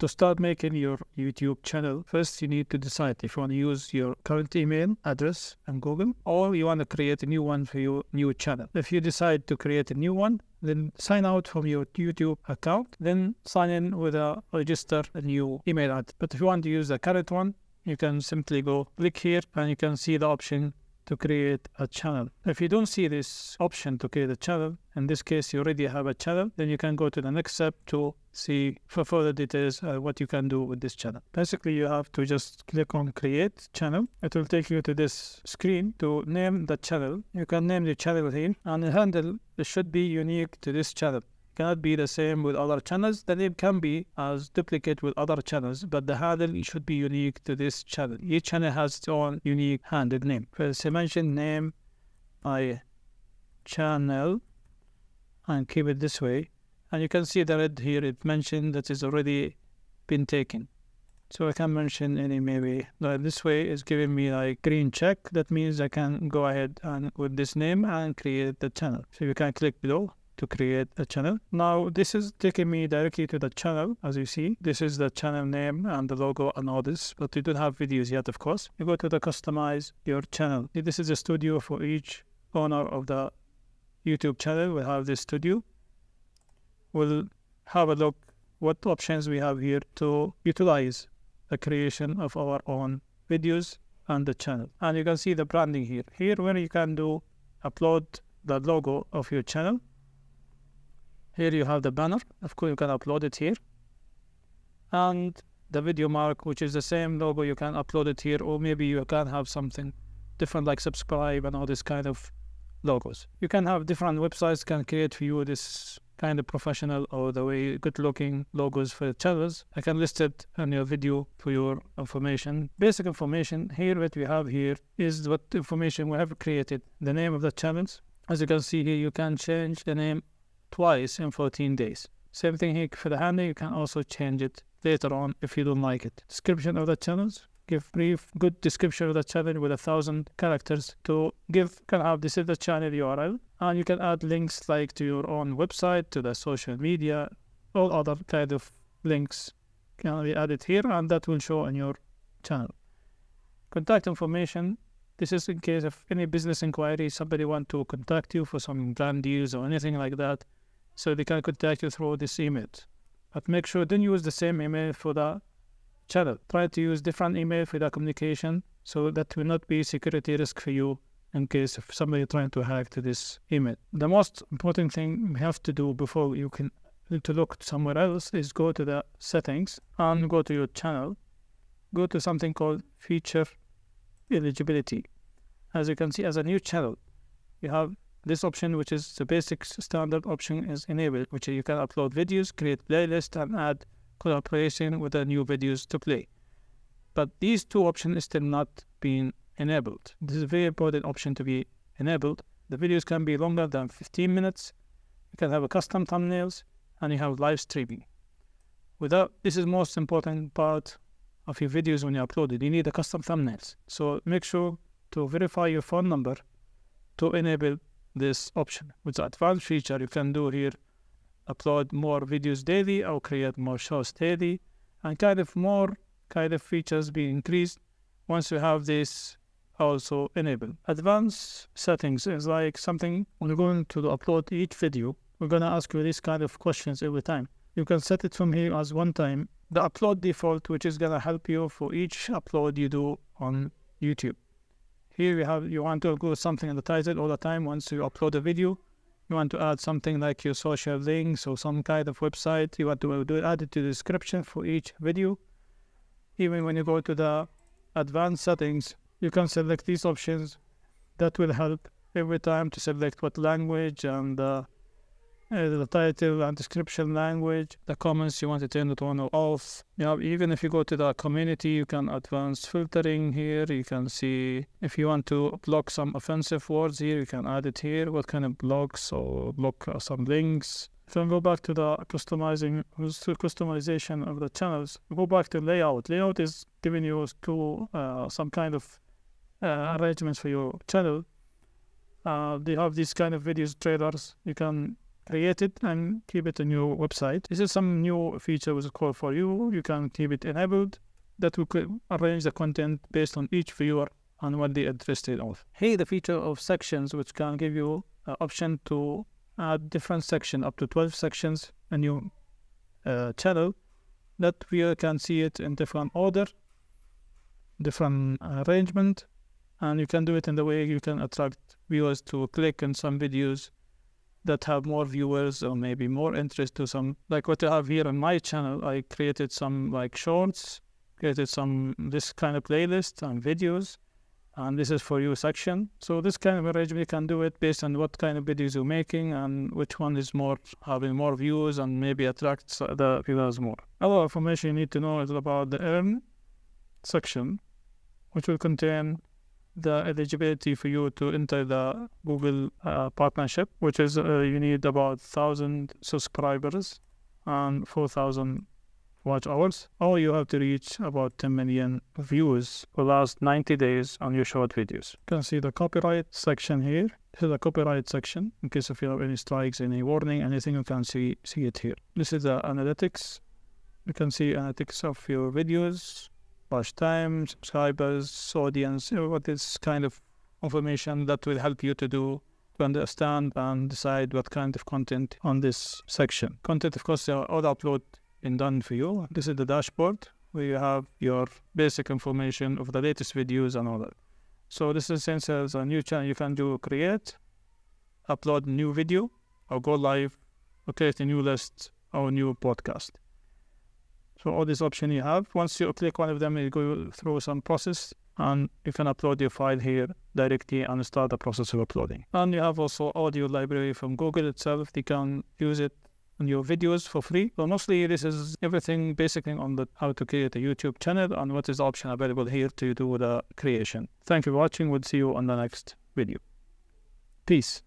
To start making your YouTube channel, first you need to decide if you want to use your current email address and Google or you want to create a new one for your new channel. If you decide to create a new one, then sign out from your YouTube account, then sign in with a register a new email address. But if you want to use the current one, you can simply go click here and you can see the option to create a channel. If you don't see this option to create a channel, in this case you already have a channel, then you can go to the next step to see for further details uh, what you can do with this channel. Basically you have to just click on create channel. It will take you to this screen to name the channel. You can name the channel here and the handle should be unique to this channel cannot be the same with other channels. The name can be as duplicate with other channels, but the handle should be unique to this channel. Each channel has its own unique handle name. First, I mention name my channel and keep it this way. And you can see the red here, it mentioned that is already been taken. So I can mention any maybe like this way is giving me like green check. That means I can go ahead and with this name and create the channel. So you can click below to create a channel. Now this is taking me directly to the channel as you see. This is the channel name and the logo and all this, but we don't have videos yet of course. You go to the customize your channel. This is a studio for each owner of the YouTube channel. We have this studio. We'll have a look what options we have here to utilize the creation of our own videos and the channel. And you can see the branding here. Here where you can do upload the logo of your channel here you have the banner. Of course, you can upload it here. And the video mark, which is the same logo, you can upload it here, or maybe you can have something different like subscribe and all this kind of logos. You can have different websites can create for you this kind of professional or the way good looking logos for channels. I can list it in your video for your information. Basic information here what we have here is what information we have created. The name of the channels. As you can see here, you can change the name twice in 14 days. Same thing here for the handle, you can also change it later on if you don't like it. Description of the channels, give brief, good description of the channel with a thousand characters to give, can have this is the channel URL and you can add links like to your own website, to the social media, all other kind of links can be added here and that will show on your channel. Contact information, this is in case of any business inquiry, somebody want to contact you for some brand deals or anything like that so they can contact you through this email. But make sure don't use the same email for the channel. Try to use different email for the communication so that will not be a security risk for you in case of somebody trying to hack to this email. The most important thing you have to do before you can to look somewhere else is go to the settings and go to your channel. Go to something called feature eligibility. As you can see, as a new channel, you have this option, which is the basic standard option, is enabled, which you can upload videos, create playlists, and add collaboration with the new videos to play. But these two options still not being enabled. This is a very important option to be enabled. The videos can be longer than 15 minutes. You can have a custom thumbnails, and you have live streaming. Without this is most important part of your videos when you upload it. You need a custom thumbnails. So make sure to verify your phone number to enable this option. With the advanced feature, you can do here, upload more videos daily or create more shows daily, and kind of more kind of features be increased once you have this also enabled. Advanced settings is like something when you're going to upload each video, we're going to ask you these kind of questions every time. You can set it from here as one time. The upload default, which is going to help you for each upload you do on YouTube. Here you have you want to include something in the title all the time. Once you upload a video, you want to add something like your social links or some kind of website. You want to do add it to the description for each video. Even when you go to the advanced settings, you can select these options. That will help every time to select what language and uh, uh, the title and description language, the comments you want to turn it on or off. You know, even if you go to the community, you can advance filtering here. You can see if you want to block some offensive words here, you can add it here. What kind of blocks or block uh, some links. I go back to the customizing customization of the channels, go back to layout. Layout is giving you uh, some kind of uh, arrangements for your channel. Uh, they have these kind of videos trailers. You can create it and keep it on your website. This is some new feature was called for you. You can keep it enabled. That will arrange the content based on each viewer and what they're interested in. Here, the feature of sections, which can give you an option to add different section up to 12 sections in your uh, channel. That viewer can see it in different order, different arrangement, and you can do it in the way you can attract viewers to click on some videos that have more viewers or maybe more interest to some like what I have here on my channel. I created some like shorts, created some this kind of playlist and videos, and this is for you section. So this kind of arrangement you can do it based on what kind of videos you're making and which one is more having more views and maybe attracts the viewers more. Other information you need to know is about the earn section, which will contain the eligibility for you to enter the Google uh, partnership, which is uh, you need about thousand subscribers and four thousand watch hours, or you have to reach about 10 million views for the last 90 days on your short videos. You can see the copyright section here. This is the copyright section. In case if you have any strikes, any warning, anything, you can see see it here. This is the analytics. You can see analytics of your videos, watch time, subscribers, audience, you know, what is kind of information that will help you to do to understand and decide what kind of content on this section. Content, of course, are all upload and done for you. This is the dashboard where you have your basic information of the latest videos and all that. So this is since as a new channel, you can do create, upload new video, or go live, or create a new list or new podcast. So all these options you have. Once you click one of them, you go through some process and you can upload your file here directly and start the process of uploading. And you have also audio library from Google itself. You can use it on your videos for free. So mostly this is everything basically on the how to create a YouTube channel and what is the option available here to do the creation. Thank you for watching. We'll see you on the next video. Peace.